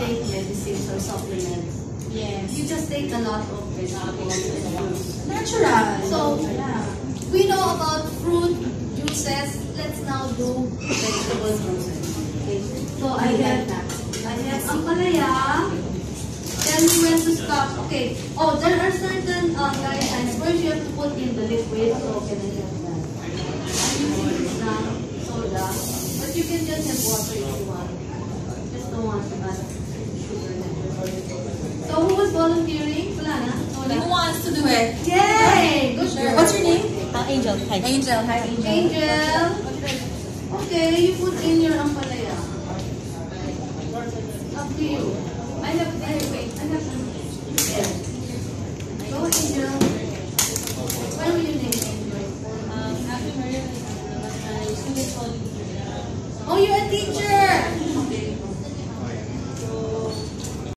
take medicines or supplements. Yes. You just take a lot of vegetables and fruits. Natural. So, yeah. we know about fruit juices. Let's now do vegetable juices. Okay. So, I have, that. I have ampalaya. Tell me when to stop. Okay. Oh, there are certain uh, guidelines. First, you have to put in the liquid. So, can I have that? I'm using soda. But you can just have water if you want. Just don't want to add volunteering? Wala. Who wants to do it? Yay! Good sure. What's your name? Uh, Angel. Hi. Angel. Hi, Angel. Angel. Okay, you put in your ampalaya. Up to you. I have, I have, wait, I have. Go, Angel. What will you name, Angel? Um, after Maria, I'm a student volunteer. Oh, you're a teacher!